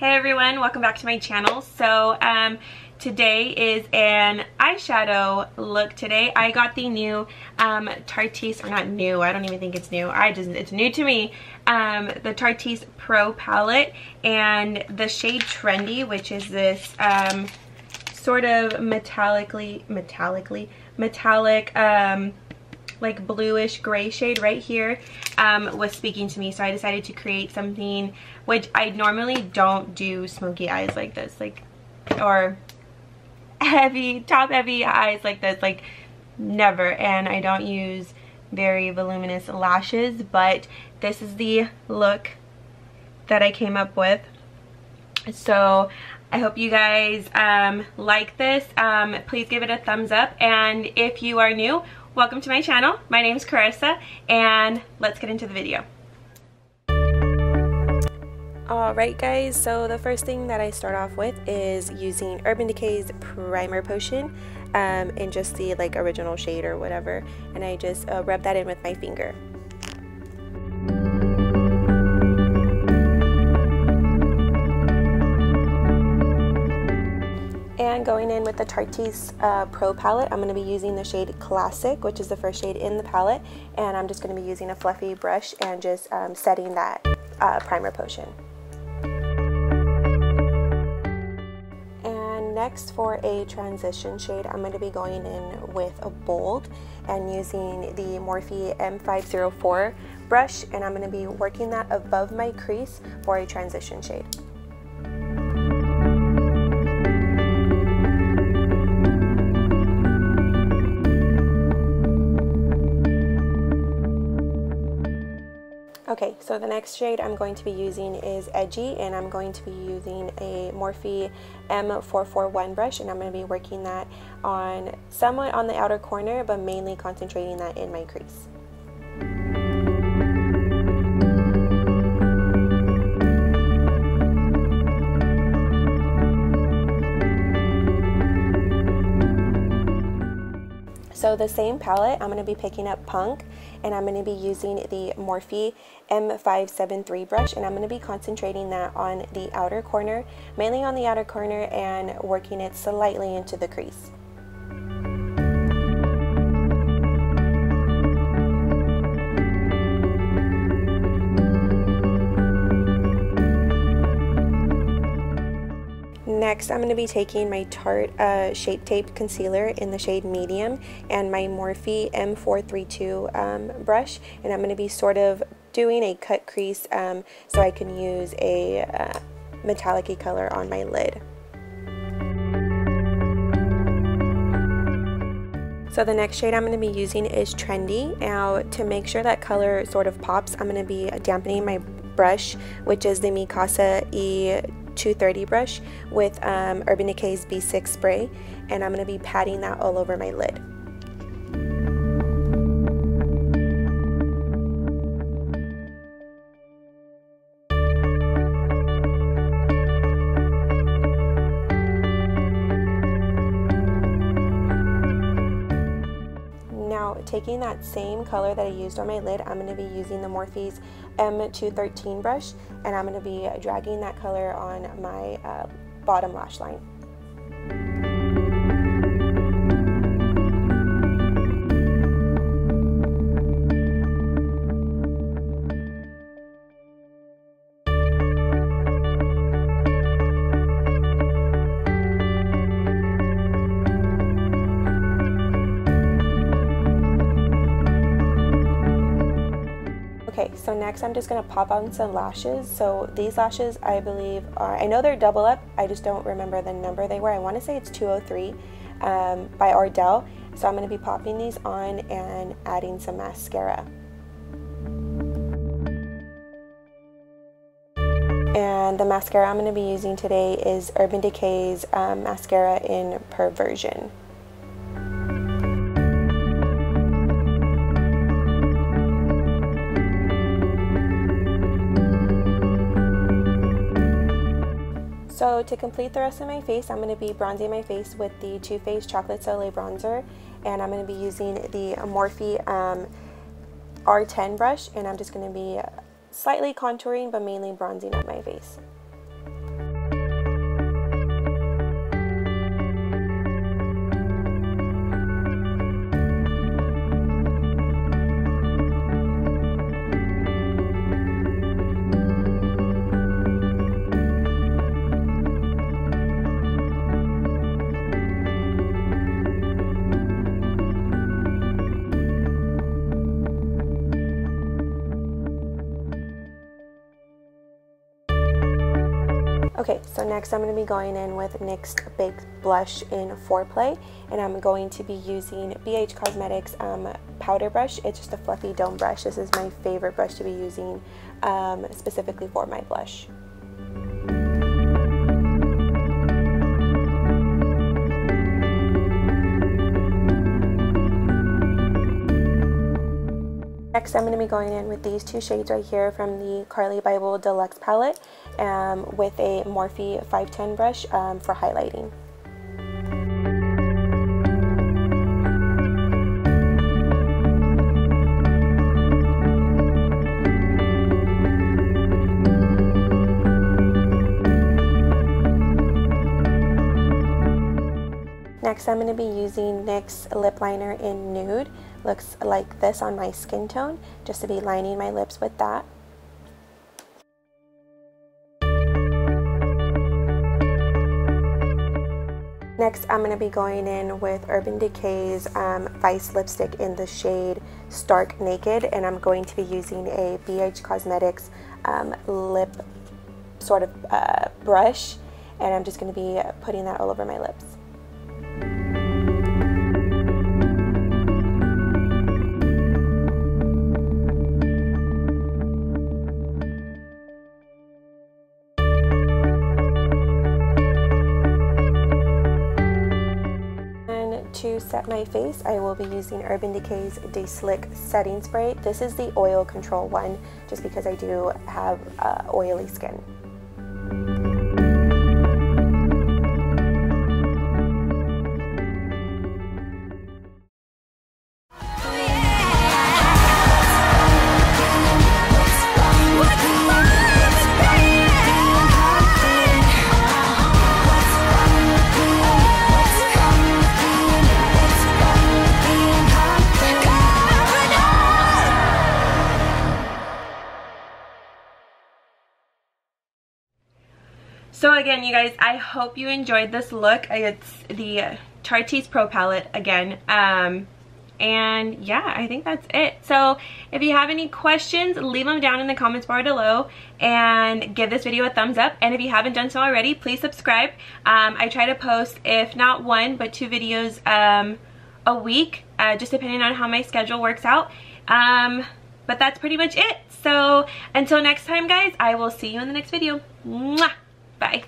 Hey everyone, welcome back to my channel. So um, today is an eyeshadow look today. I got the new um, Tarteist, or not new, I don't even think it's new. I just, it's new to me. Um, the Tarteist Pro palette and the shade Trendy, which is this um, sort of metallically, metallically, metallic, um, like bluish gray shade right here um, was speaking to me. So I decided to create something which I normally don't do smoky eyes like this like or heavy top heavy eyes like this like never. And I don't use very voluminous lashes but this is the look that I came up with. So I hope you guys um, like this. Um, please give it a thumbs up. And if you are new, welcome to my channel. My name is Carissa and let's get into the video. Alright guys, so the first thing that I start off with is using Urban Decay's Primer Potion um, in just the like original shade or whatever. And I just uh, rub that in with my finger. With the Tarteist uh, Pro palette, I'm going to be using the shade Classic, which is the first shade in the palette. And I'm just going to be using a fluffy brush and just um, setting that uh, primer potion. And next for a transition shade, I'm going to be going in with a bold and using the Morphe M504 brush. And I'm going to be working that above my crease for a transition shade. Okay, so the next shade I'm going to be using is Edgy and I'm going to be using a Morphe M441 brush and I'm going to be working that on somewhat on the outer corner but mainly concentrating that in my crease. So the same palette, I'm going to be picking up Punk and I'm going to be using the Morphe M573 brush and I'm going to be concentrating that on the outer corner, mainly on the outer corner and working it slightly into the crease. Next, I'm going to be taking my Tarte uh, Shape Tape Concealer in the shade Medium and my Morphe M432 um, brush, and I'm going to be sort of doing a cut crease um, so I can use a uh, metallic color on my lid. So the next shade I'm going to be using is Trendy. Now to make sure that color sort of pops, I'm going to be dampening my brush, which is the Mikasa E 230 brush with um, Urban Decay's B6 spray and I'm going to be patting that all over my lid. Taking that same color that I used on my lid, I'm going to be using the Morphe's M213 brush and I'm going to be dragging that color on my uh, bottom lash line. So next I'm just to pop on some lashes. So these lashes I believe are, I know they're double up, I just don't remember the number they were. I want to say it's 203 um, by Ardell. So I'm to be popping these on and adding some mascara. And the mascara I'm going to be using today is Urban Decay's um, mascara in Perversion. To complete the rest of my face, I'm going to be bronzing my face with the Too Faced Chocolate Soleil Bronzer. And I'm going to be using the Morphe um, R10 brush. And I'm just going to be slightly contouring, but mainly bronzing up my face. Okay, so next I'm going to be going in with NYX Baked Blush in Foreplay, and I'm going to be using BH Cosmetics um, powder brush. It's just a fluffy dome brush. This is my favorite brush to be using um, specifically for my blush. Next, I'm going to be going in with these two shades right here from the Carli Bybel Deluxe palette um, with a Morphe 510 brush um, for highlighting. Next, I'm going to be using NYX lip liner in Nude. Looks like this on my skin tone, just to be lining my lips with that. Next, I'm going to be going in with Urban Decay's um, Vice lipstick in the shade Stark Naked, and I'm going to be using a BH Cosmetics um, lip sort of uh, brush, and I'm just going to be putting that all over my lips. To set my face, I will be using Urban Decay's De Slick Setting Spray. This is the oil control one, just because I do have uh, oily skin. So again, you guys, I hope you enjoyed this look. It's the Tarteist Pro Palette again. Um, and yeah, I think that's it. So if you have any questions, leave them down in the comments bar below and give this video a thumbs up. And if you haven't done so already, please subscribe. Um, I try to post, if not one, but two videos um, a week, uh, just depending on how my schedule works out. Um, but that's pretty much it. So until next time, guys, I will see you in the next video. Mwah! Bye.